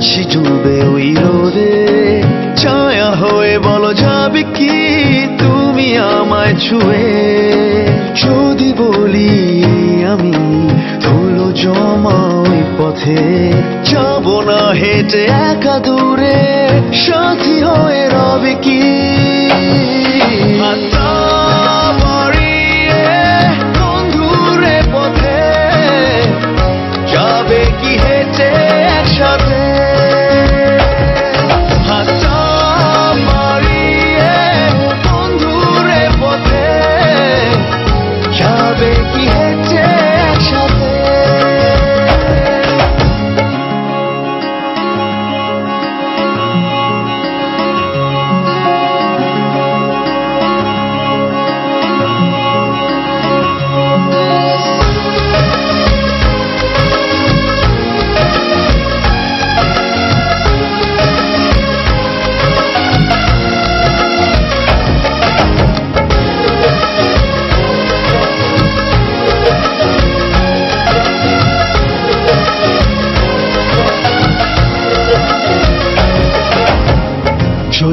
সে ডুবে ওই রোদে। ছায়া হয়ে বল, যাবে কি তুমি আমায় ছুঁয়ে? যদি বলি আমি ধুলো জমা ওই পথে, যাব না হেঁটে একা দূরে। সাথী হয়ে রবে কি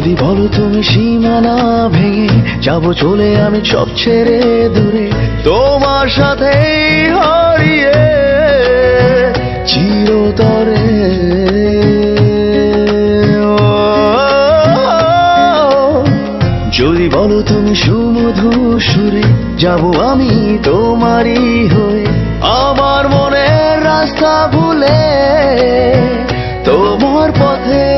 যদি বলো তুমি সীমানা ভেঙে যাব, চলে আমি সব ছেড়ে দূরে। তোমার সাথে হারিয়ে চিরতরে। যদি বলো তুমি সুমধু সুরে যাব আমি তোমারই হয়ে, আমার মনের রাস্তা ভুলে তোমার পথে